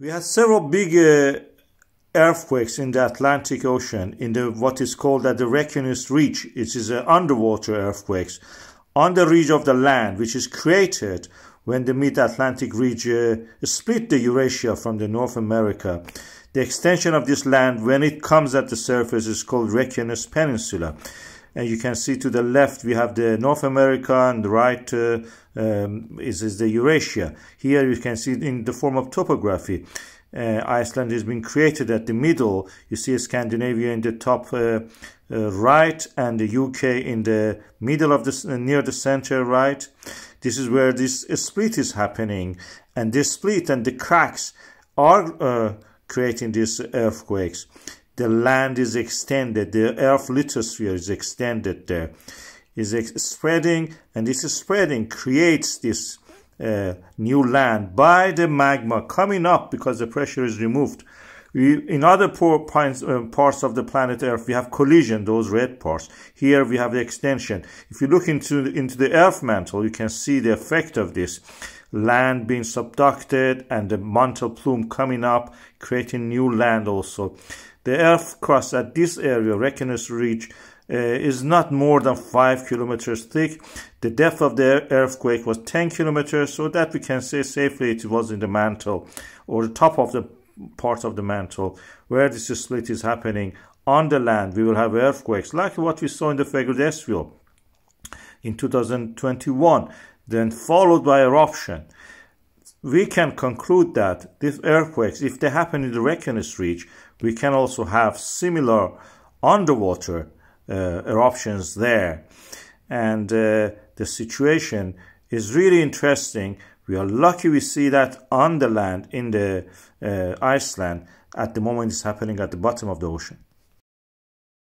We had several big uh, earthquakes in the Atlantic Ocean in the what is called the Reykjanes Ridge. It is uh, underwater earthquakes on the ridge of the land, which is created when the Mid-Atlantic ridge uh, split the Eurasia from the North America. The extension of this land, when it comes at the surface, is called Reykjanes Peninsula and you can see to the left we have the North America and the right uh, um, is, is the Eurasia. Here you can see in the form of topography. Uh, Iceland has been created at the middle. You see Scandinavia in the top uh, uh, right and the UK in the middle of the uh, near the center right. This is where this split is happening, and this split and the cracks are uh, creating these earthquakes the land is extended, the earth lithosphere is extended there, is spreading, and this spreading creates this uh, new land by the magma coming up because the pressure is removed. We, in other points, uh, parts of the planet Earth, we have collision, those red parts. Here we have the extension. If you look into, into the Earth mantle, you can see the effect of this. Land being subducted and the mantle plume coming up, creating new land also. The earth crust at this area, Reykjanes Ridge, uh, is not more than 5 kilometers thick. The depth of the earthquake was 10 kilometers, so that we can say safely it was in the mantle or the top of the part of the mantle where this split is happening. On the land, we will have earthquakes like what we saw in the Fagradalsfjall in 2021, then followed by eruption we can conclude that these earthquakes, if they happen in the Reykjanes Ridge, we can also have similar underwater uh, eruptions there. And uh, the situation is really interesting. We are lucky we see that on the land in the uh, Iceland at the moment it's happening at the bottom of the ocean.